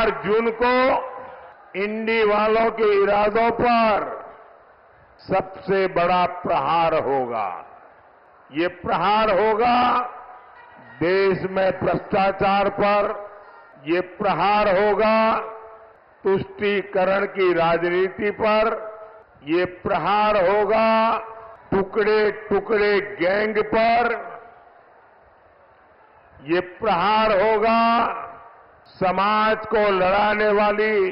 जून को इंडी वालों के इरादों पर सबसे बड़ा प्रहार होगा। ये प्रहार होगा देश में भ्रष्टाचार पर। ये प्रहार होगा तुष्टीकरण की राजनीति पर। ये प्रहार होगा टुकड़े टुकड़े गैंग पर। ये प्रहार होगा समाज को लड़ाने वाली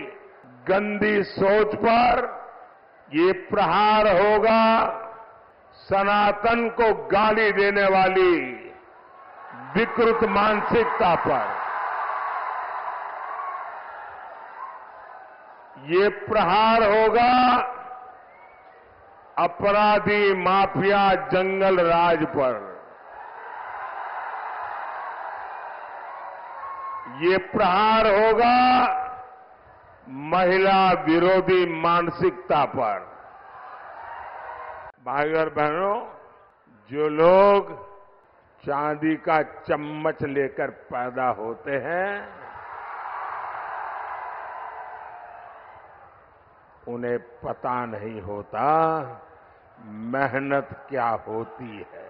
गंदी सोच पर ये प्रहार होगा, सनातन को गाली देने वाली विकृत मानसिकता पर। ये प्रहार होगा, अपराधी माफिया जंगल राज पर। ये प्रहार होगा महिला विरोधी मानसिकता पर। भाई और बहनों, जो लोग चांदी का चम्मच लेकर पैदा होते हैं, उन्हें पता नहीं होता मेहनत क्या होती है।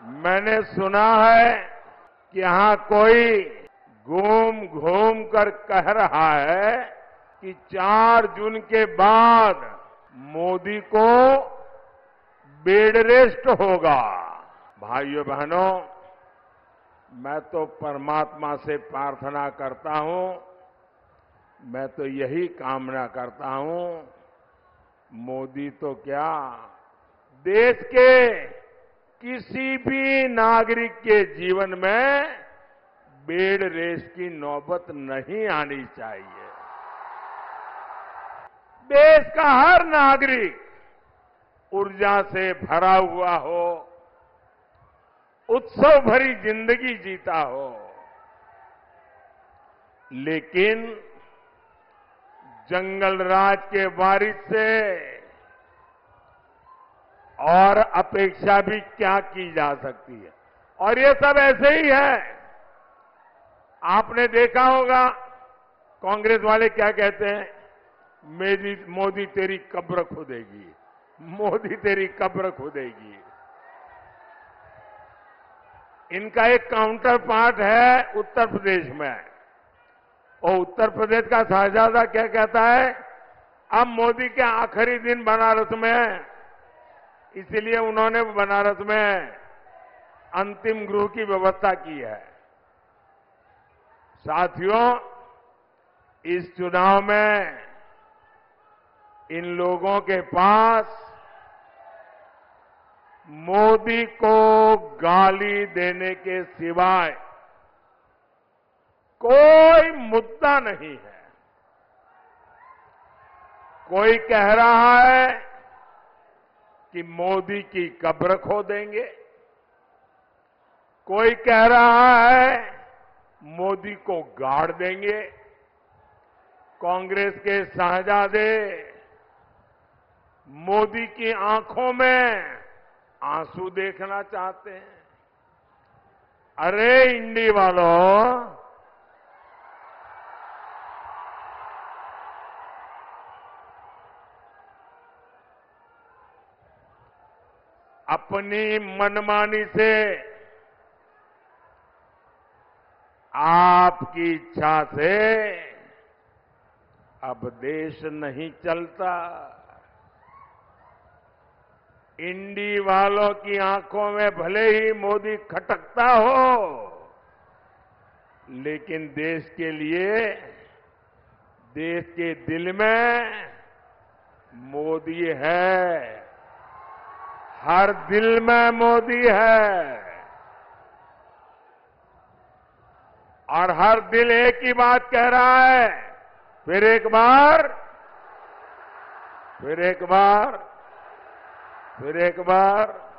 मैंने सुना है कि यहाँ कोई घूम घूम कर कह रहा है कि 4 जून के बाद मोदी को बेड रेस्ट होगा। भाइयों बहनों, मैं तो परमात्मा से प्रार्थना करता हूँ, मैं तो यही कामना करता हूँ, मोदी तो क्या देश के किसी भी नागरिक के जीवन में बेड रेस की नौबत नहीं आनी चाहिए। देश का हर नागरिक ऊर्जा से भरा हुआ हो, उत्सव भरी ज़िंदगी जीता हो, लेकिन जंगल राज के वारिस से और अपेक्षा भी क्या की जा सकती है? और ये सब ऐसे ही है। आपने देखा होगा, कांग्रेस वाले क्या कहते हैं? मेरी, मोदी तेरी कब्र खुदेगी। मोदी तेरी कब्र खुदेगी। इनका एक काउंटर पार्ट है उत्तर प्रदेश में। और उत्तर प्रदेश का शहजादा क्या कहता है? अब मोदी के आखिरी दिन बनारस में इसीलिए उन्होंने बनारस में अंतिम गृह की व्यवस्था की है। साथियों, इस चुनाव में इन लोगों के पास मोदी को गाली देने के सिवाय कोई मुद्दा नहीं है। कोई कह रहा है कि मोदी की कब्र खो देंगे। कोई कह रहा है, मोदी को गाड़ देंगे। कांग्रेस के शाहजादे मोदी की आँखों में आँसू देखना चाहते हैं। अरे, इंडी वालों अपनी मनमानी से आपकी इच्छा से अब देश नहीं चलता। इंडी वालों की आँखों में भले ही मोदी खटकता हो, लेकिन देश के लिए, देश के दिल में मोदी है। हर दिल में मोदी है। और हर दिल एक ही बात कह रहा है, फिर एक बार, फिर एक बार, फिर एक बार।